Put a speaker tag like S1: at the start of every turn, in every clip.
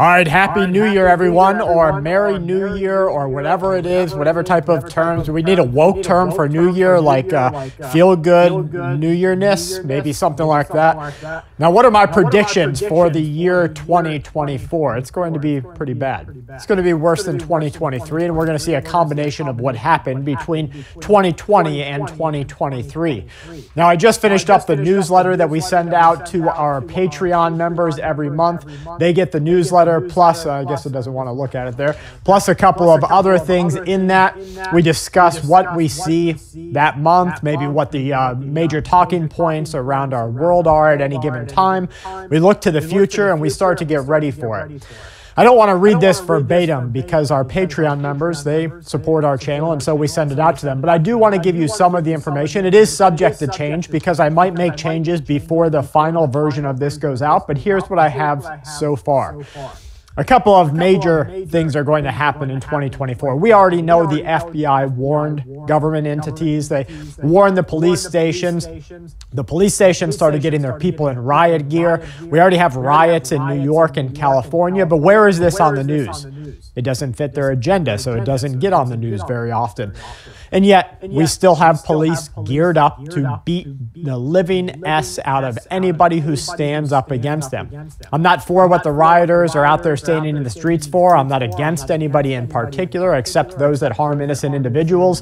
S1: All right, Happy New Year, everyone, or Merry New Year, or whatever it is, whatever type of terms. We need a woke term for New Year, like uh, feel good New Yearness, maybe something like that. Now, what are my predictions for the year 2024? It's going to be pretty bad. It's going to be worse than 2023, and we're going to see a combination of what happened between 2020 and 2023. Now, I just finished up the newsletter that we send out to our Patreon members every month. They get the newsletter newsletter, plus, uh, I guess it doesn't want to look at it there, plus a couple of other things in that. We discuss what we see that month, maybe what the uh, major talking points around our world are at any given time. We look to the future and we start to get ready for it. I don't want to read this verbatim because our Patreon members, they support our channel and so we send it out to them. But I do want to give you some of the information. It is subject to change because I might make changes before the final version of this goes out. But here's what I have so far. A couple of major things are going to happen in 2024. We already know the FBI warned government entities. They warned the police stations. The police stations started getting their people in riot gear. We already have riots in New York and California, but where is this on the news? It doesn't fit their agenda, so it doesn't get on the news very often. And yet, we still have police geared up to beat, the living S out of anybody who stands up against them. I'm not for what the rioters are out there standing in the streets for. I'm not against anybody in particular, except those that harm innocent individuals.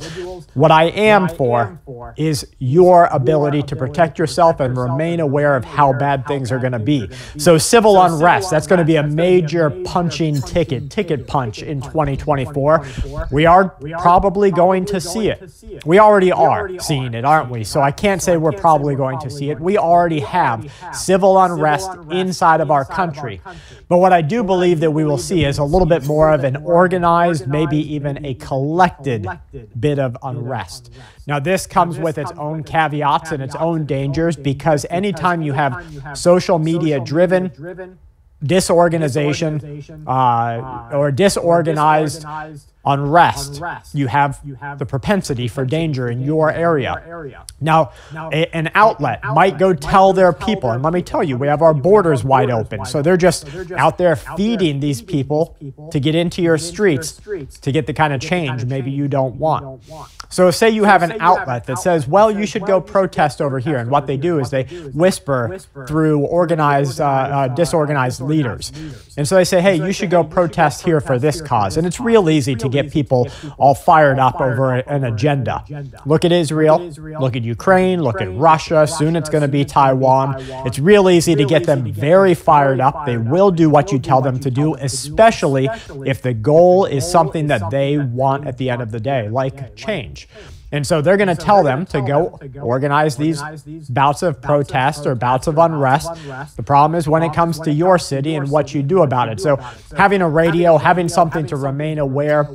S1: What I am for is your ability to protect yourself and remain aware of how bad things are going to be. So, civil unrest, that's going to be a major punching ticket, ticket punch in 2024. We are probably going to see see it. We already are seeing it, aren't we? So I can't say we're probably going to see it. We already have civil unrest inside of our country. But what I do believe that we will see is a little bit more of an organized, maybe even a collected bit of unrest. Now, this comes with its own caveats and its own dangers because anytime you have social media driven, disorganization uh, or disorganized unrest. You, have you have the propensity for danger in your area. Now, a, an outlet might go tell their people, and let me tell you, we have our borders wide open. So they're just out there feeding these people to get into your streets to get the kind of change maybe you don't want. So say you have an outlet that says, well, you should go protest over here. And what they do is they whisper through organized, uh, uh, disorganized leaders. And so they say, hey, you should go protest here for this cause. And it's real easy to get people all fired up over an agenda. Look at Israel, look at Ukraine, look at Russia. Soon it's going to be Taiwan. It's real easy to get them very fired up. They will do what you tell them to do, especially if the goal is something that they want at the end of the day, like change change. And so they're going to tell them to go organize these bouts of protest or bouts of unrest. The problem is when it comes to your city and what you do about it. So having a radio, having something to remain aware,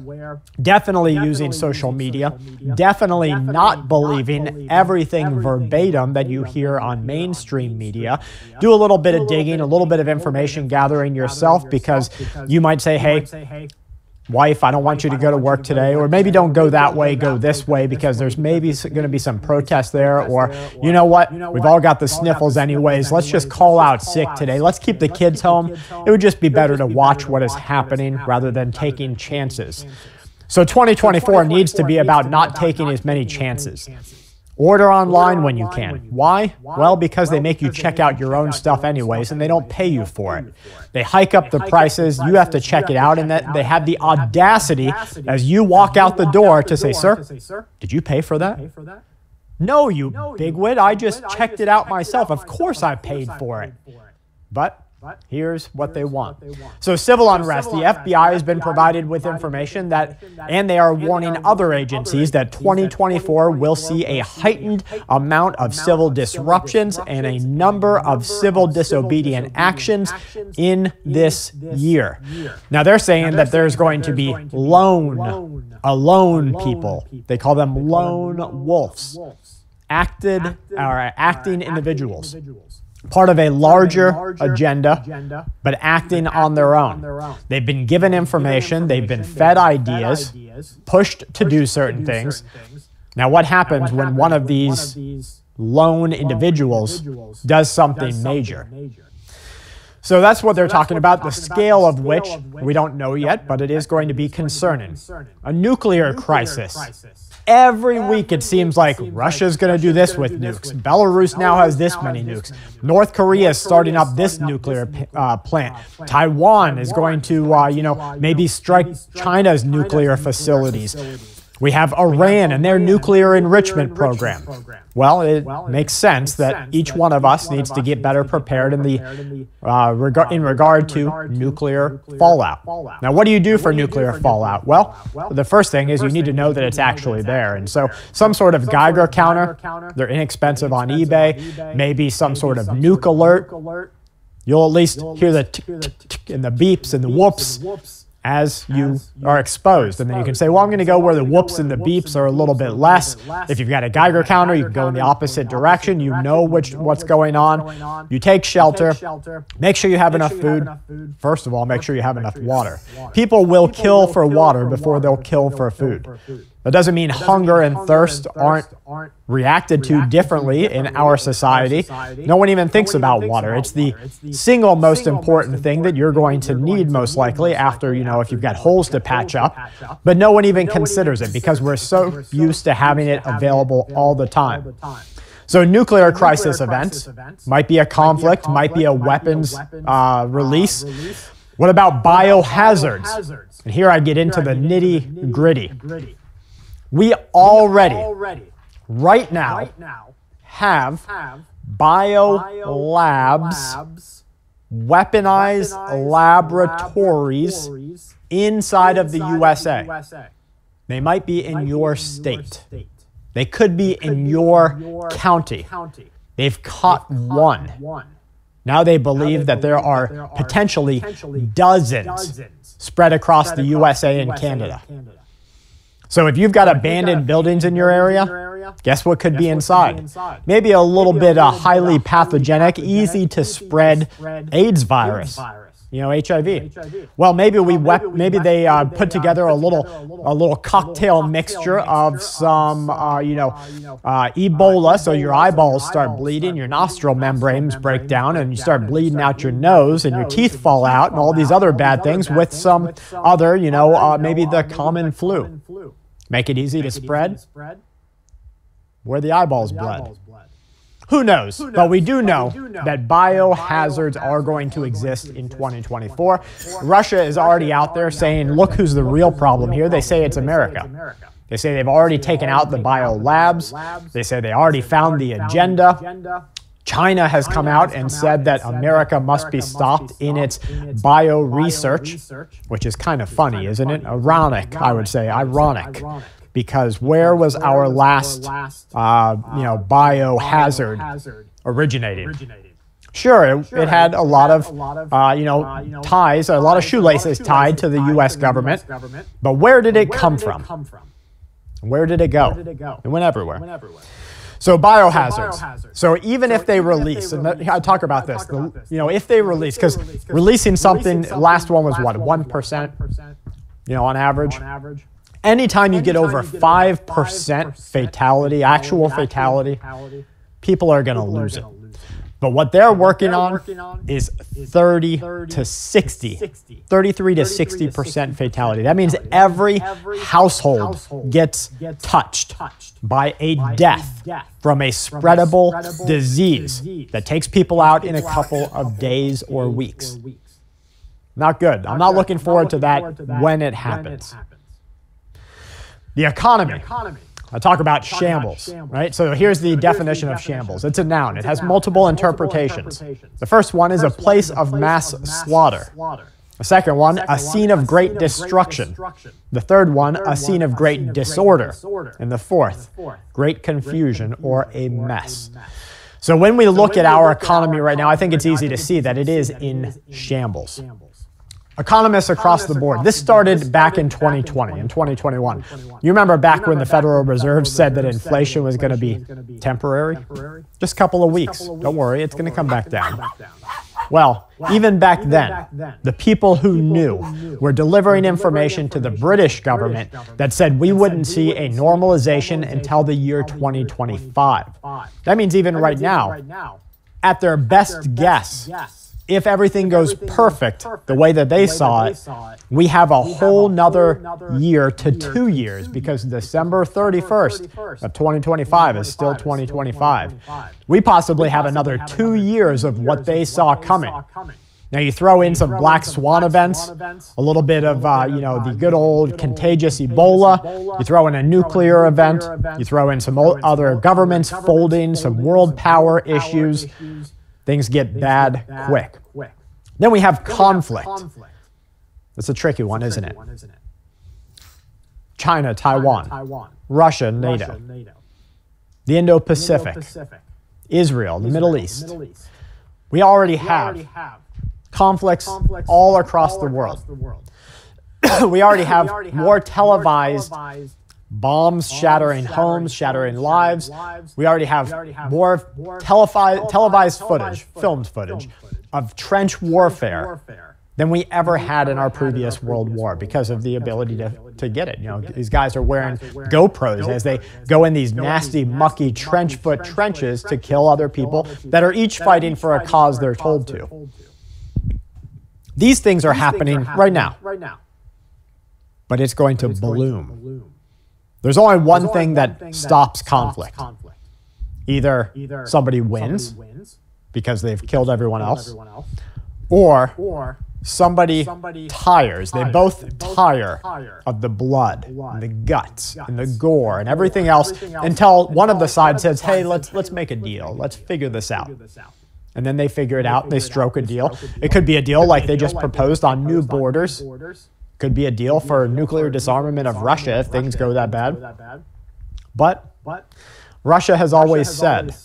S1: definitely using social media, definitely not believing everything verbatim that you hear on mainstream media. Do a little bit of digging, a little bit of information gathering yourself because you might say, hey, wife, I don't want you to go to work today, or maybe don't go that way, go this way because there's maybe going to be some protest there, or you know what, we've all got the sniffles anyways. Let's just call out sick today. Let's keep the kids home. It would just be better to watch what is happening rather than taking chances. So 2024 needs to be about not taking as many chances. Order online when you can. Why? Well, because they make you check out your own stuff anyways, and they don't pay you for it. They hike up the prices. You have to check it out, and that they have the audacity as you walk out the door to say, "Sir, did you pay for that?" No, you bigwit. I just checked it out myself. Of course, I paid for it. But Here's what they want. So civil unrest, the FBI has been provided with information that, and they are warning other agencies that 2024 will see a heightened amount of civil disruptions and a number of civil disobedient actions in this year. Now they're saying that there's going to be lone, alone people. They call them lone wolves, acted or uh, acting individuals part of a larger, larger agenda, agenda, but acting on their, own. on their own. They've been given information, they've been fed ideas, pushed to pushed do certain to do things. things. Now, what happens now, what when one of these lone individuals does something, does something major? major? So that's what they're talking about, the scale of which we don't know yet, but it is going to be concerning. A nuclear crisis. Every week it seems like Russia's going to do this with nukes. Belarus now has this many nukes. North Korea is starting up this nuclear uh, plant. Taiwan is going to, uh, you know, maybe strike China's nuclear facilities. We have Iran and their nuclear enrichment program. Well, it makes sense that each one of us needs to get better prepared in the uh, reg in regard to nuclear fallout. Now, what do you do for nuclear fallout? Well, the first thing is you need to know that it's actually there. And so some sort of Geiger counter, they're inexpensive on eBay, maybe some sort of nuke alert. You'll at least hear the tick, tick, tick, and the beeps and the whoops as you are exposed. And then you can say, well, I'm going to go where the whoops and the beeps are a little bit less. If you've got a Geiger counter, you can go in the opposite direction. You know which what's going on. You take shelter. Make sure you have enough food. First of all, make sure you have enough water. People will kill for water before they'll kill for food. That doesn't mean hunger and thirst aren't reacted to differently in our society. No one even thinks about water. It's the single most important thing that you're going to need most likely after, you know, if you've got holes to patch up. But no one even considers it because we're so used to having it available all the time. So a nuclear crisis event might be a conflict, might be a weapons uh, release. What about biohazards? And here I get into the nitty gritty. We already, already right, now, right now, have, have bio, bio labs, labs, weaponized, weaponized laboratories, laboratories inside, of the USA. Of the USA. They might be in, might your, be in state. state. They could be, they in, your your, county. county. They've caught, They've caught one. one. Now they believe, now they that, there that are, there are potentially, potentially dozens, dozens spread across, spread the USA, and Canada. And Canada. So if you've got abandoned buildings in your area, guess what could be inside? Maybe a little bit of highly pathogenic, easy to spread AIDS virus. You know, HIV. Well, maybe we maybe they uh, put together a little a little cocktail mixture of some uh, you know uh, Ebola, so your eyeballs start bleeding, your nostril membranes break down, and you start bleeding out your nose, and your teeth fall out, and all these other bad things with some other you know uh, maybe the common flu. Make it easy, Make to, it spread. easy to spread. Where the eyeballs, Where the bled. eyeballs. Who knows? Who knows? But we do know, we do know that biohazards are going to exist in 2024. Russia is already out there saying, look who's the real problem here. They say it's America. They say they've already taken out the bio labs. They say they already found the agenda. China has come out and said that America must be stopped in its bio research, which is kind of funny, isn't it? Ironic, I would say, ironic. Because where was our last, uh, you know, biohazard originating? Sure, it, it, had a lot of, uh, you know, ties, a lot of shoelaces tied to the U.S. government. But where did it come from? Where did it go? It went everywhere. So biohazards. So, biohazards. so even so if they release, if they and I talk about this, the, you know, if they release, because releasing something, last one was what, 1%, you know, on average? On average. Anytime you get over 5% fatality, actual fatality, people are going to lose it. But what they're working on is 30 to 60, 33 to 60% fatality. That means every household gets touched touched by a death from a spreadable disease that takes people out in a couple of days or weeks. Not good. I'm not looking forward to that when it happens. The economy. I talk about shambles, right? So here's the definition of shambles. It's a noun. It has multiple interpretations. The first one is a place of mass slaughter. The second one, a scene of great destruction. The third one, a scene of great disorder. And the fourth, great confusion or a mess. So when we look at our economy right now, I think it's easy to see that it is in shambles. Economists across the board. This started back in 2020 and 2021. You remember back when the Federal Reserve said that inflation was going to be temporary? Just a couple of weeks. Don't worry, it's going to come back down. Well, even back then, the people who knew were delivering information to the British government that said we wouldn't see a normalization until the year 2025. That means even right now, at their best guess, if everything goes perfect the way that they saw it, we have a whole nother year to two years because December 31st of 2025 is still 2025. We possibly have another two years of what they saw coming. Now you throw in some black swan events, a little bit of uh, you know the good old contagious Ebola. You throw in a nuclear event. You throw in some other governments folding, some world power issues. Things get bad quick. Then we have conflict. That's a tricky one, isn't it? China, Taiwan, taiwan Russia, NATO, NATO. the Indo-Pacific, Israel, the Middle East. We already have conflicts, conflicts all across, all the world. The world. we already have, we already have more televised, televised bombs, bombs shattering, shattering homes, shattering, shattering lives. lives. We, already have, we already have more, more televised, televised, footage, footage, filmed footage, footage of trench warfare, warfare than we ever had in our previous World War because of the ability to, to get it. You know, these guys are wearing GoPros as they go in these nasty, mucky trench foot trenches to kill other people that are each fighting for a cause they're told to. These things are, happening, things are happening right now. Right now. But it's going, to, it's bloom. going to bloom. There's only one, There's thing, only that thing stops that conflict. conflict. Either, Either somebody, wins somebody wins because they've because killed everyone else, everyone else or, or somebody, somebody tires. tires. They both, they both tire, tire, of the blood, blood and the guts, guts, and the gore and everything, else, everything else until, until one of the sides says, "Hey, let's let's make a deal. Let's figure this out." and then they figure it out and they stroke a deal. It could be a deal like they just proposed on new borders. Could be a deal for nuclear disarmament of Russia if things go that bad. But Russia has always said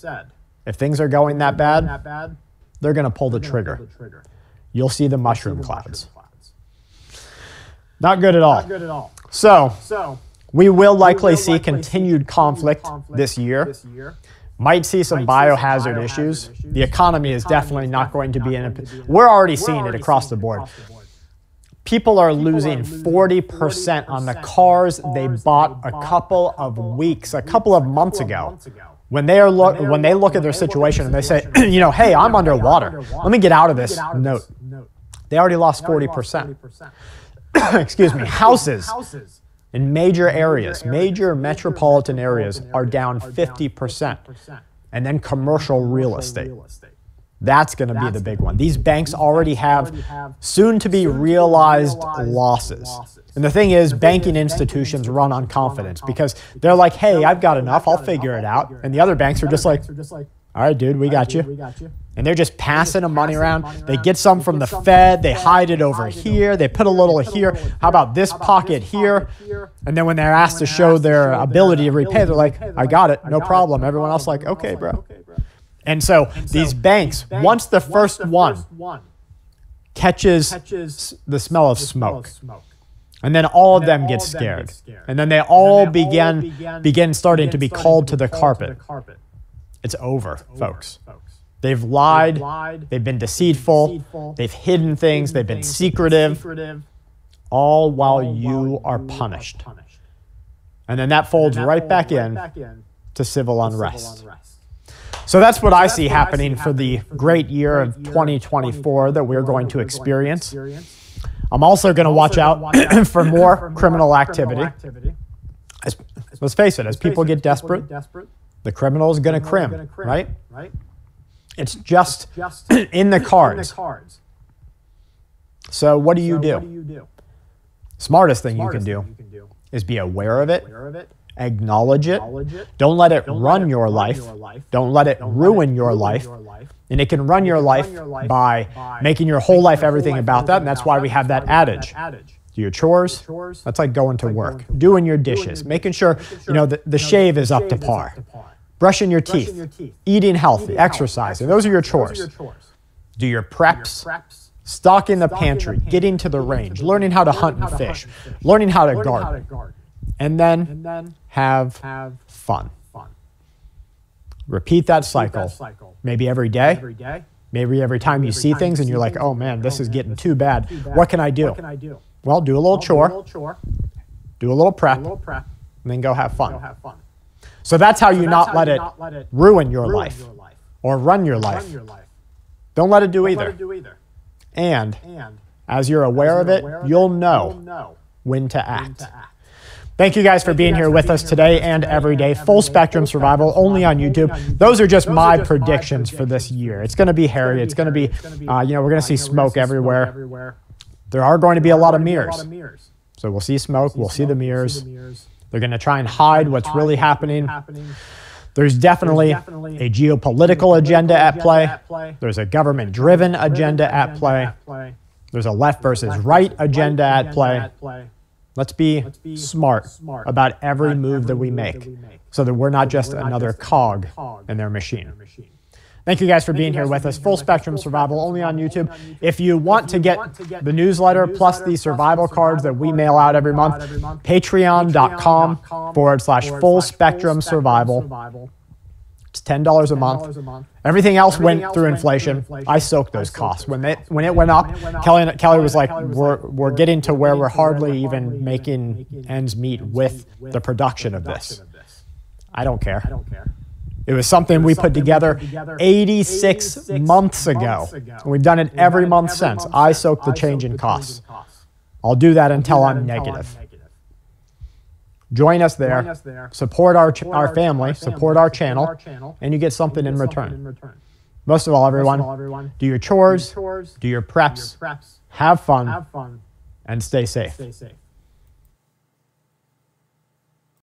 S1: if things are going that bad, they're going to pull the trigger. You'll see the mushroom clouds. Not good at all. So, we will likely see continued conflict this year. Might see some biohazard, issues. The economy is definitely not going to be in a. We're already seeing it across the board. People are losing 40% on the cars they bought a couple of weeks, a couple of months ago. When they are look when they look at their situation and they say, you know, hey, I'm underwater. Let me get out of this. Note. They already lost 40%. Excuse me. Houses in major areas, major metropolitan areas are down 50%. And then commercial real estate. That's going to be the big one. These banks already have soon to be realized losses. And the thing is, banking institutions run on confidence because they're like, hey, I've got enough, I'll figure it out. And the other banks are just like, all right, dude, we got you. And they're just passing the money around. They get some from the Fed. They hide it over here. They put a little here. How about this pocket here? And then when they're asked to show their ability to repay, they're like, I got it. No problem. Everyone else like, okay, bro. And so these banks, once the first one catches the smell of smoke, and then all of them get scared. And then they all begin begin starting to be called to the carpet. It's over, it's over folks. folks. They've lied, they've, lied, they've been deceitful, deceitful they've hidden things, they've been secretive, secretive all while all you while are, you punished. are punished. And then that folds, then that right, folds back, right in back in to civil unrest. Civil unrest. So that's what I see happening for the great year of 2024 that we're going to experience. I'm also going to watch out for more criminal activity. As, let's face it, as people get desperate, the criminal is going to crim, right? Right. It's just, in, the cards. in the cards. So what do you, do? What do, you do? Smartest thing, you, can thing you can do is be aware of it, aware of it acknowledge, it. acknowledge it. Don't let it, Don't run, let it your, run life. your life. Don't let it Don't ruin, let it your, ruin life. your life. And it can run, your, life run your life by, by making your whole life everything about that. And that's why we have that adage. Do your chores. That's like going to work. Doing your dishes. Making sure, you know, the, the shave is up to par brushing your, brushing teeth, your teeth, eating healthy, eating exercising. Those are your chores. Are your chores. Do your preps, Do your preps stock in the stock pantry, getting to the range, learning how to hunt and fish, learning how to garden, and then, and then have, have fun. fun. Repeat that cycle, that cycle. maybe every day. Every day. Maybe every time maybe you every see time things you and you're like, oh, oh man, this oh, is getting too bad. too bad. What can I do? What can I do? Well, do a little, chore, do a little chore, do a little prep, a little prep and then go have fun. Go have fun. So that's how so you that's not, how let, you it not let it ruin your, ruin life, your life or run your life. Run your life. Don't let it do
S2: Don't
S1: either.
S2: let it do either.
S1: And
S2: And
S1: as you're aware of it, you'll know when to act. Thank you guys for being here with us today and every day. Full spectrum survival only on YouTube. Those are just my predictions for this year. It's going to be hairy. It's going to be, uh, you know, we're going to see smoke everywhere. There are going to be a lot of mirrors. So we'll see smoke. We'll see the mirrors. They're going to try and hide what's really happening. There's definitely a geopolitical agenda at play. There's a government driven agenda at play. There's a left versus right agenda at play. Let's be smart about every move that we make so that we're not just another cog in their machine. Thank you guys for being here with us. Full Spectrum Survival only on YouTube. If you want to get the newsletter plus the survival cards that we mail out every month, patreon.com forward slash full spectrum survival. It's ten dollars a month. Everything else went through inflation. I soaked those costs when it when it went up. Kelly Kelly was like, "We're we're getting to where we're hardly even making ends meet with the production of this." I don't care. I don't care. It was something we put together 86 months ago. And we've done it every month since. I soaked the change in costs. I'll do that until I'm negative. Join us there. Support our, ch- our family, support our channel, and you get something in return. Most of all, everyone, do your chores, do your preps, have fun, and stay safe.
S2: Stay safe.